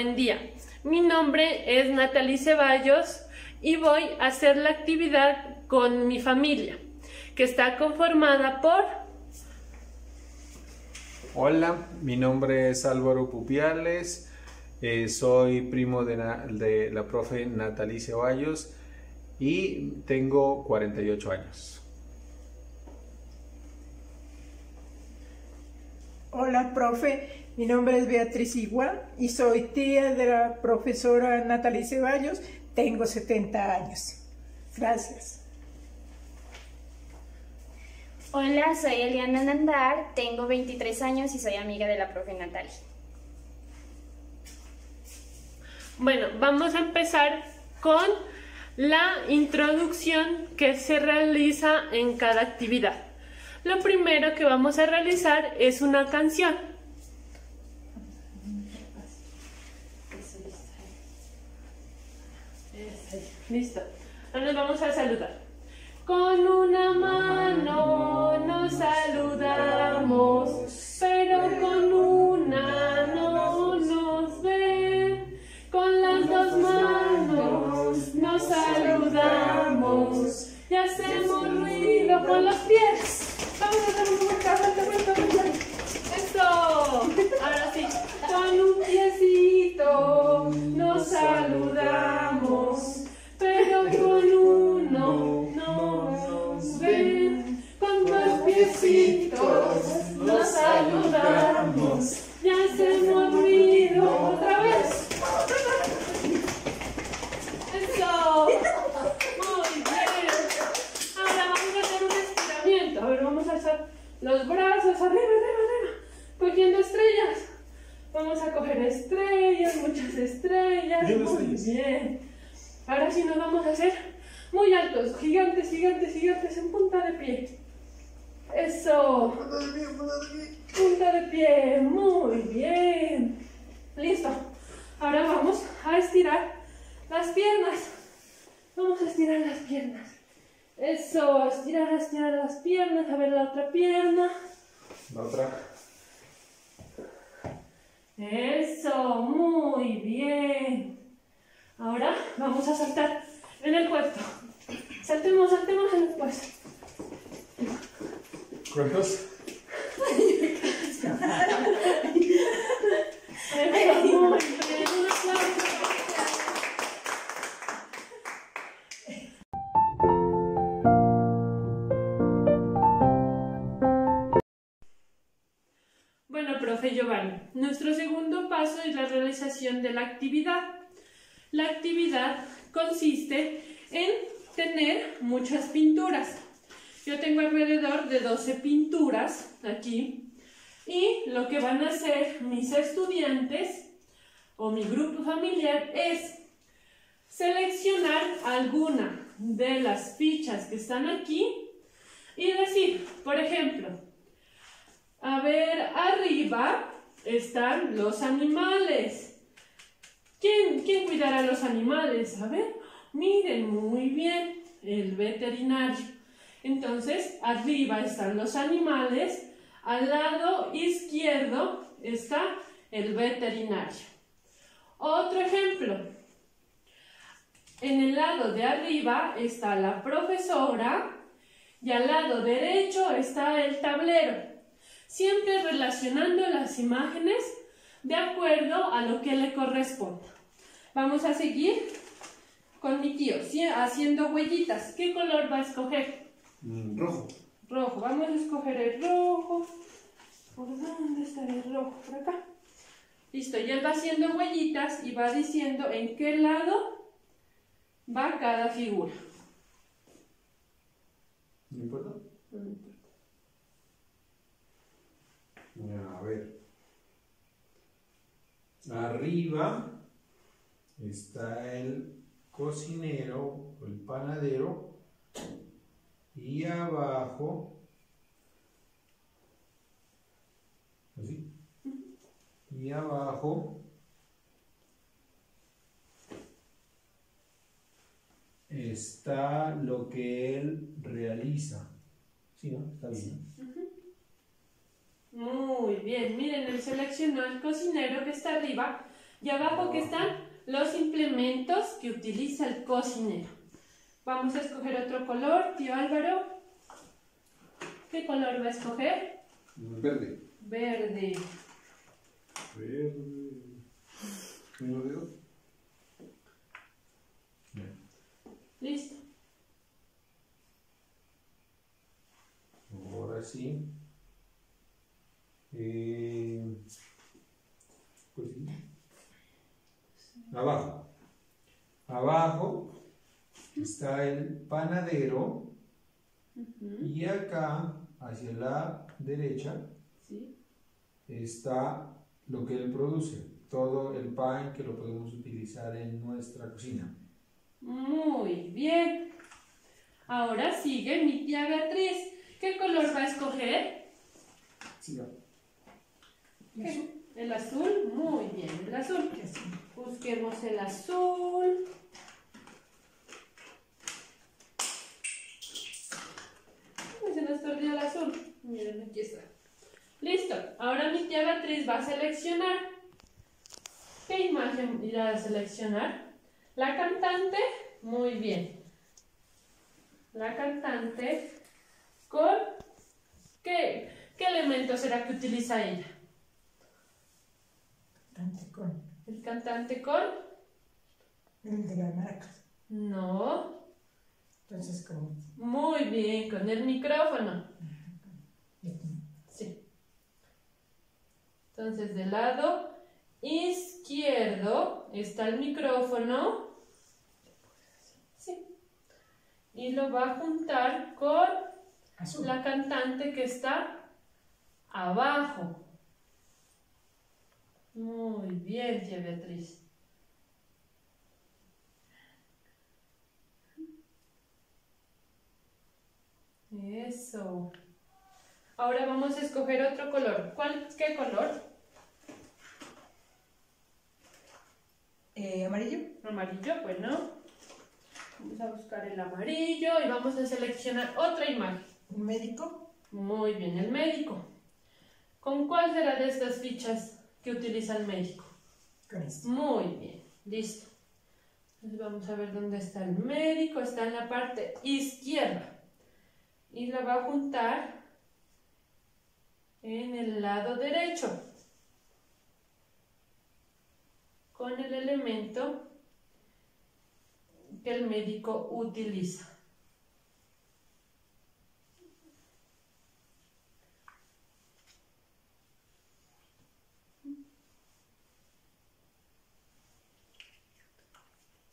Buen día. Mi nombre es Natalie Ceballos y voy a hacer la actividad con mi familia, que está conformada por... Hola, mi nombre es Álvaro Pupiales, eh, soy primo de, de la profe Natalie Ceballos y tengo 48 años. Hola, profe. Mi nombre es Beatriz Igual y soy tía de la profesora Natalie Ceballos. Tengo 70 años. Gracias. Hola, soy Eliana Nandar, tengo 23 años y soy amiga de la profe Natalie. Bueno, vamos a empezar con la introducción que se realiza en cada actividad. Lo primero que vamos a realizar es una canción. Listo. Ahora nos vamos a saludar. Con una mano nos saludamos, pero con una no nos ven. Con las dos manos nos saludamos y hacemos ruido con los pies. Vamos a dar una punta de pie. Eso. Punta de pie, muy bien. Listo. Ahora vamos a estirar las piernas. Vamos a estirar las piernas. Eso, estirar, estirar las piernas. A ver la otra pierna. La otra. Eso, muy bien. Ahora vamos a saltar en el puesto. Saltemos, saltemos en el puesto. Bueno, profe Giovanni, nuestro segundo paso es la realización de la actividad. La actividad consiste en tener muchas pinturas. Yo tengo alrededor de 12 pinturas aquí y lo que van a hacer mis estudiantes o mi grupo familiar es seleccionar alguna de las fichas que están aquí y decir, por ejemplo, a ver, arriba están los animales. ¿Quién, ¿Quién cuidará a los animales? A ver, miren muy bien, el veterinario. Entonces, arriba están los animales, al lado izquierdo está el veterinario. Otro ejemplo. En el lado de arriba está la profesora y al lado derecho está el tablero siempre relacionando las imágenes de acuerdo a lo que le corresponda. Vamos a seguir con mi tío, haciendo huellitas. ¿Qué color va a escoger? Mm, rojo. Rojo. Vamos a escoger el rojo. ¿Por dónde está el rojo? Por acá. Listo, y él va haciendo huellitas y va diciendo en qué lado va cada figura. ¿No importa? No importa. A ver. Arriba está el cocinero o el panadero y abajo así y abajo está lo que él realiza. Sí, ¿no? Está bien. Muy bien, miren, él seleccionó el cocinero que está arriba y abajo que están los implementos que utiliza el cocinero. Vamos a escoger otro color, tío Álvaro. ¿Qué color va a escoger? Verde. Verde. Verde. ¿Me lo veo? Bien. Listo. Ahora sí. Eh, pues sí. Abajo. Abajo está el panadero y acá, hacia la derecha, Sí. está lo que él produce. Todo el pan que lo podemos utilizar en nuestra cocina. Muy bien. Ahora sigue mi tía Beatriz. ¿Qué color va a escoger? ¿Qué? ¿El azul? Muy bien, el azul. Busquemos el azul. Ay, Se nos perdió el azul. Miren, aquí está. Listo. Ahora mi tía Beatriz va a seleccionar. ¿Qué imagen irá a seleccionar? La cantante. Muy bien. La cantante con... ¿Qué, qué elemento será que utiliza ella? Cante con El cantante con... el de las maracas. No. Entonces, como Muy bien, con el micrófono. Sí. Entonces, del lado izquierdo está el micrófono. Sí. Y lo va a juntar con azul. la cantante que está abajo. Muy bien, tía Beatriz. Eso. Ahora vamos a escoger otro color. ¿Cuál? ¿Qué color? Eh, amarillo. Amarillo, bueno. Vamos a buscar el amarillo y vamos a seleccionar otra imagen. Un médico. Muy bien, el médico. ¿Con cuál será de estas fichas que utiliza el médico? Con este. Muy bien, listo. Entonces vamos a ver dónde está el médico. Está en la parte izquierda. Y la va a juntar en el lado derecho. Con el elemento que el médico utiliza.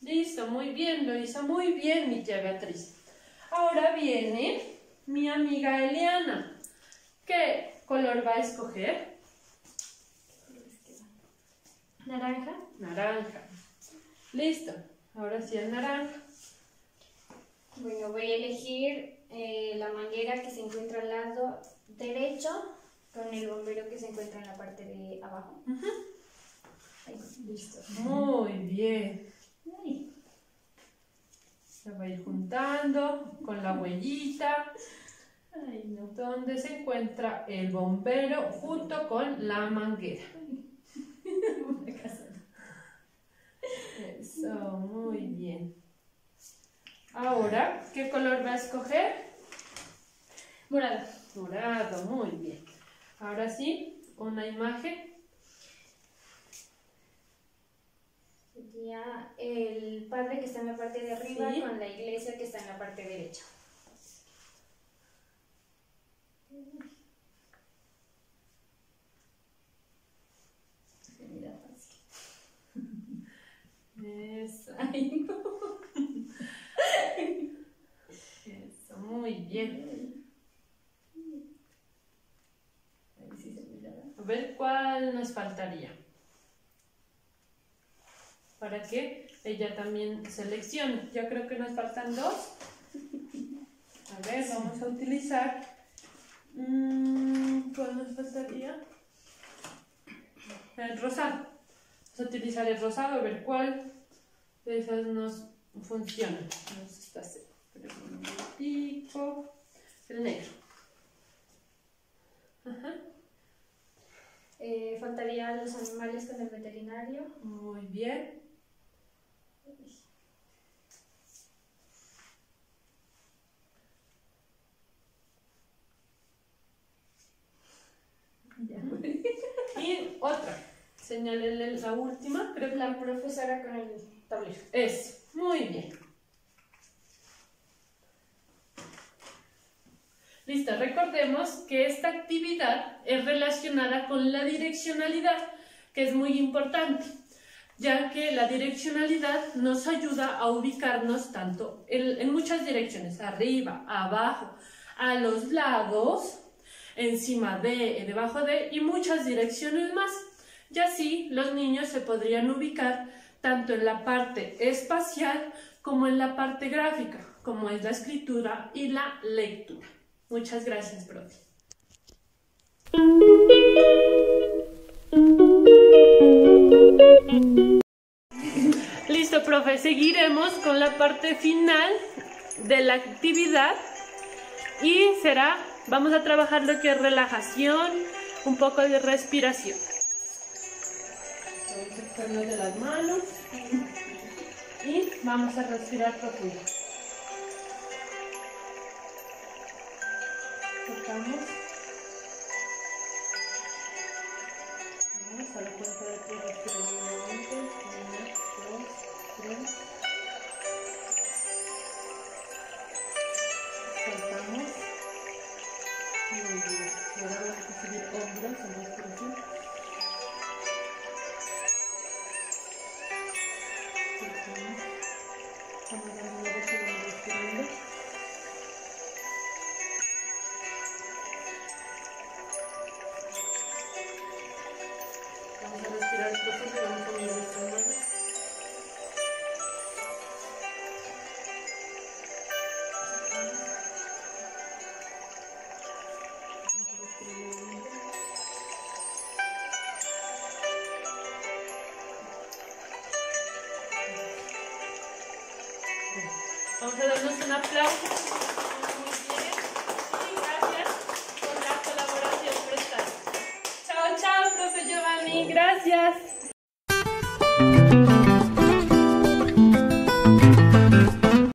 Listo, muy bien, lo hizo muy bien mi Beatriz. Ahora viene mi amiga Eliana. ¿Qué color va a escoger? Naranja. Naranja. Listo, ahora sí el naranja. Bueno, voy a elegir eh, la manguera que se encuentra al lado derecho con el bombero que se encuentra en la parte de abajo. Ahí, listo. Muy bien. Se va a ir juntando con la huellita. ay, no. Donde se encuentra el bombero junto con la manguera. Eso, muy bien. Ahora, ¿qué color va a escoger? Morado. Morado, muy bien. Ahora sí, una imagen. Sería el padre que está en la parte de arriba Sí. con la iglesia que está en la parte derecha. Se mira fácil. Eso, Ay, no. eso, muy bien. A ver cuál nos faltaría. Para que ella también seleccione. Yo creo que nos faltan dos. A ver, vamos a utilizar. mm, ¿Cuál nos faltaría? El rosado. Vamos a utilizar el rosado, a ver cuál de esas nos funciona. No sé si está seco. Un momentico. El negro. Ajá. Eh, faltaría los animales con el veterinario. Muy bien. Y otra. Señálele la última. Creo que la profesora con el tablero. Es. Muy bien. Listo, recordemos que esta actividad es relacionada con la direccionalidad, que es muy importante, ya que la direccionalidad nos ayuda a ubicarnos tanto en, muchas direcciones, arriba, abajo, a los lados, encima de, debajo de y muchas direcciones más. Y así los niños se podrían ubicar tanto en la parte espacial como en la parte gráfica, como es la escritura y la lectura. Muchas gracias, profe. Listo, profe. Seguiremos con la parte final de la actividad y será, vamos a trabajar lo que es relajación, un poco de respiración. Vamos a de las manos y vamos a respirar profundo. Soltamos. Vamos a la cuenta de tres, respiramos Darnos un aplauso. Muy bien. Y gracias por la colaboración prestada. Chao, chao, profe Giovanni. Gracias.